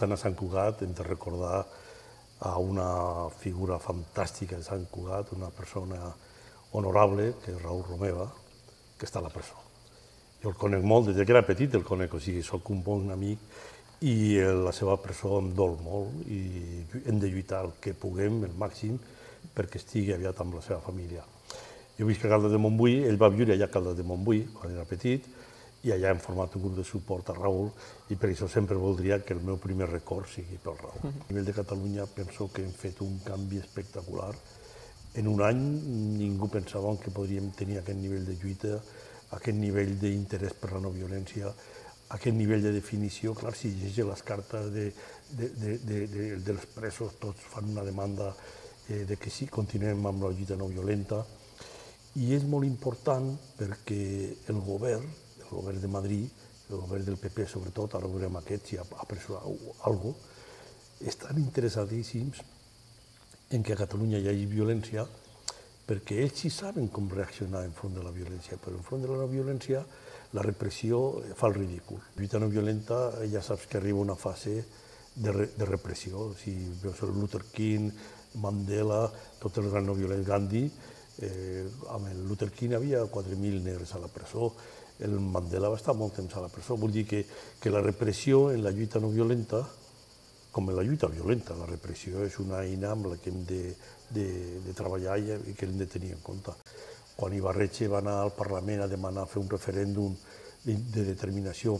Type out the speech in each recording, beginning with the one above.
estan a Sant Cugat hem de recordar a una figura fantàstica de Sant Cugat, una persona honorable, que és Raül Romeva, que està a la presó. Jo el conec molt, des que era petit el conec, o sigui, sóc un bon amic i la seva presó em dol molt i hem de lluitar el que puguem, el màxim, perquè estigui aviat amb la seva família. Jo visc a Caldes de Montbui, ell va viure allà a Caldes de Montbui quan era petit, i allà hem format un grup de suport a Raül i per això sempre voldria que el meu primer record sigui pel Raül. A nivell de Catalunya penso que hem fet un canvi espectacular. En un any ningú pensava que podríem tenir aquest nivell de lluita, aquest nivell d'interès per la no violència, aquest nivell de definició. Clar, si llegeix les cartes de, de, de, de, de, dels presos, tots fan una demanda eh, de que sí, continuem amb la lluita no violenta. I és molt important perquè el govern el govern de Madrid, el govern del PP sobretot, ara veurem aquest si ha, ha pres alguna estan interessadíssims en que a Catalunya hi hagi violència perquè ells sí saben com reaccionar enfront de la violència, però enfront de la violència la repressió fa el ridícul. La lluita no violenta ja saps que arriba una fase de, re, de repressió. Si veus el Luther King, Mandela, tots els grans no violents, Gandhi, eh, amb el Luther King havia 4.000 negres a la presó, el Mandela va estar molt temps a la presó. Vull dir que, que la repressió en la lluita no violenta, com en la lluita violenta, la repressió és una eina amb la que hem de, de, de treballar i, que hem de tenir en compte. Quan Ibarretxe va anar al Parlament a demanar fer un referèndum de, de determinació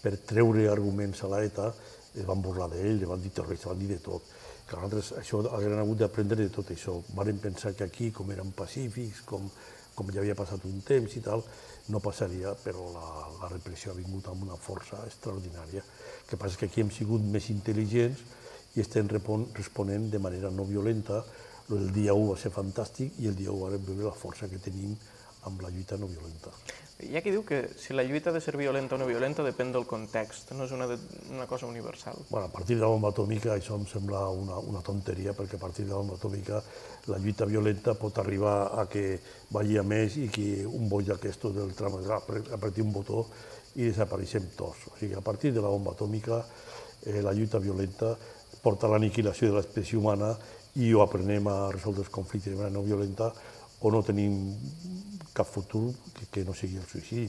per treure arguments a l'ETA, es van burlar d'ell, li van dir terrorista, van dir de tot. Que nosaltres això haguem hagut d'aprendre de tot això. Varen pensar que aquí, com eren pacífics, com, com ja havia passat un temps i tal, no passaria, però la, la repressió ha vingut amb una força extraordinària. El que passa és que aquí hem sigut més intel·ligents i estem responent de manera no violenta. El dia 1 va ser fantàstic i el dia 1 vam veure la força que tenim amb la lluita no violenta. Hi ha qui diu que si la lluita ha de ser violenta o no violenta depèn del context, no és una, de, una cosa universal. Bueno, a partir de la bomba atòmica això em sembla una, una tonteria, perquè a partir de la bomba atòmica la lluita violenta pot arribar a que vagi a més i que un boig d'aquest del tram apreти un botó i desapareixem tots. O sigui, a partir de la bomba atòmica eh, la lluita violenta porta a l'aniquilació de l'espècie humana i o aprenem a resoldre els conflictes de manera no violenta o no tenim cap futur que, que no sigui el suïcidi.